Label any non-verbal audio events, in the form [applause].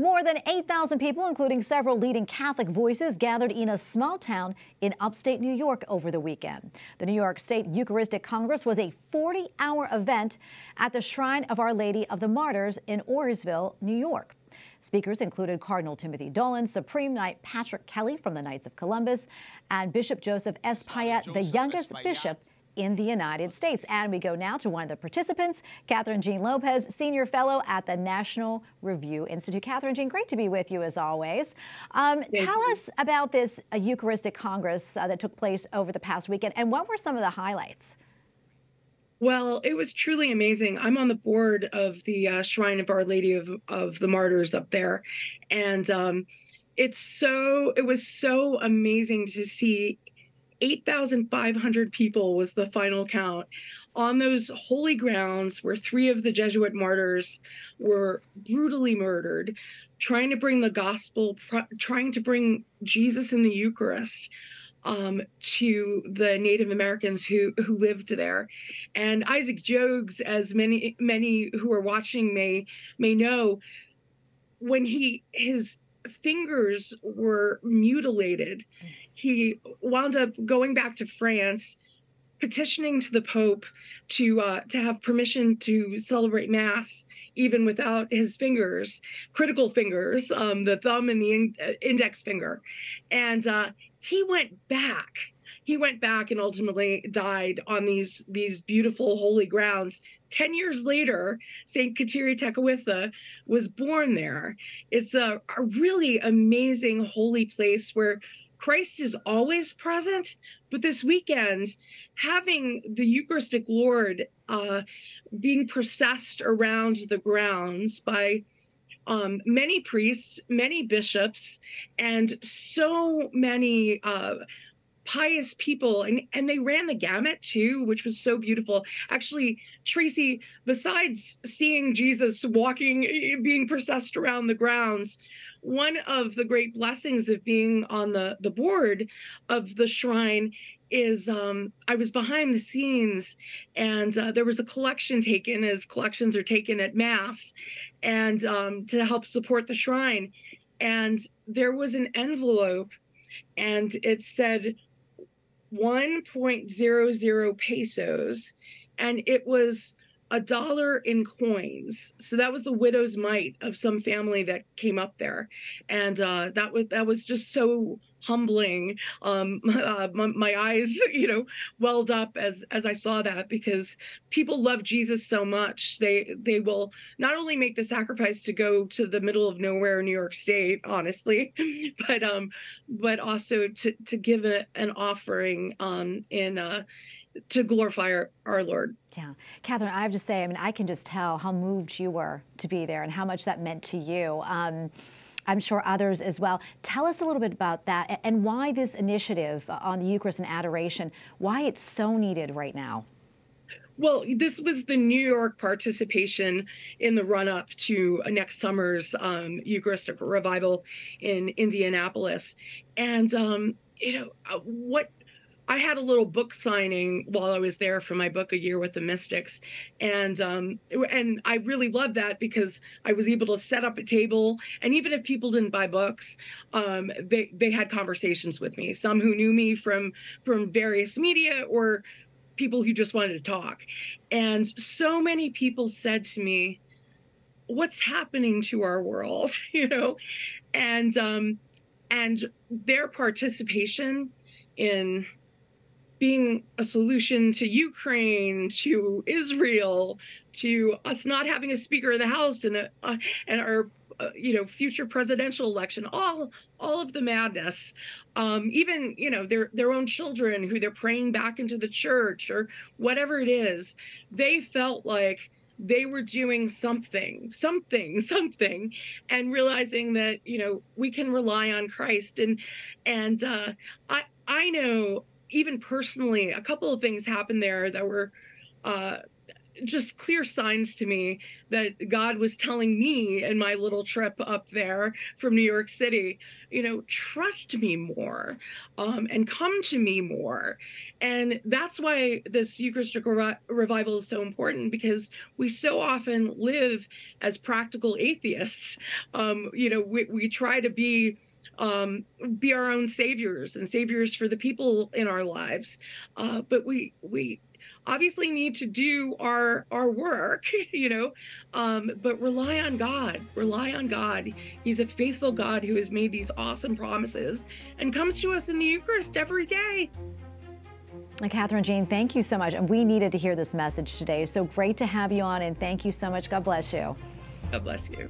More than 8,000 people, including several leading Catholic voices, gathered in a small town in upstate New York over the weekend. The New York State Eucharistic Congress was a 40 hour event at the Shrine of Our Lady of the Martyrs in Auriesville, New York. Speakers included Cardinal Timothy Dolan, Supreme Knight Patrick Kelly from the Knights of Columbus, and Bishop Joseph Espaillat, the youngest bishop in the United States. And we go now to one of the participants, Kathryn Jean Lopez, Senior Fellow at the National Review Institute. Catherine Jean, great to be with you as always. Um, tell you. us about this uh, Eucharistic Congress uh, that took place over the past weekend, and what were some of the highlights? Well, it was truly amazing. I'm on the board of the uh, Shrine of Our Lady of, of the Martyrs up there. And um, it's so, it was so amazing to see 8,500 people was the final count on those holy grounds where three of the Jesuit martyrs were brutally murdered, trying to bring the gospel, trying to bring Jesus in the Eucharist um, to the Native Americans who who lived there. And Isaac Jogues, as many many who are watching may may know, when he his fingers were mutilated. He wound up going back to France, petitioning to the Pope to uh, to have permission to celebrate Mass even without his fingers, critical fingers, um, the thumb and the in- uh, index finger, and uh, he went back. He went back and ultimately died on these these beautiful holy grounds 10 years later, St. Kateri Tekakwitha was born there. It's a, a, really amazing holy place where Christ is always present. But this weekend, having the Eucharistic Lord uh, being processed around the grounds by um, many priests, many bishops, and so many. Uh, pious people and and they ran the gamut too which was so beautiful. Actually tracy besides seeing jesus walking eh, being processed around the grounds one of the great blessings of being on the the board of the shrine is um, I was behind the scenes and uh, there was a collection taken as collections are taken at mass and um, to help support the shrine. And there was an envelope and it said 1.00 pesos and it was a dollar in coins. So that was the widow's mite of some family that came up there. And uh, that was that was just so humbling um [laughs] uh, my, my, eyes you know welled up as as i saw that because people love jesus so much they they will not only make the sacrifice to go to the middle of nowhere in new york state honestly [laughs] but um but also to to give a, an offering um in uh to glorify our, our Lord. Yeah. Kathryn, I have to say, I mean, I can just tell how moved you were to be there and how much that meant to you. Um, I'm sure others as well. Tell us a little bit about that and why this initiative on the Eucharist and adoration, why it's so needed right now. Well, this was the New York participation in the run up to next summer's um, Eucharistic revival in Indianapolis. And, um, you know, uh, what I had a little book signing while I was there for my book, A Year with the Mystics, and um, and I really loved that because I was able to set up a table, and even if people didn't buy books, um, they they had conversations with me. Some who knew me from from various media or people who just wanted to talk, and so many people said to me, "What's happening to our world?" [laughs] you know, and um, and their participation in being a solution to Ukraine, to Israel, to us not having a Speaker of the House and a, uh, and our uh, you know future presidential election, all all of the madness, um, even you know their their own children who they're praying back into the church or whatever it is, they felt like they were doing something something [laughs] something and realizing that you know we can rely on christ. And and uh, i i know even personally, a couple of things happened there that were uh, just clear signs to me that God was telling me in my little trip up there from New York City, you know, trust me more um, and come to me more. And that's why this Eucharistic revival is so important because we so often live as practical atheists. Um, you know, we, we try to be um, be our own saviors and saviors for the people in our lives. Uh, but we we obviously need to do our our work [laughs] you know um, but rely on god rely on god he's a faithful god who has made these awesome promises and comes to us in the eucharist every day Kathryn Jean, thank you so much. And we needed to hear this message today. So great to have you on, and thank you so much. God bless you. God bless you.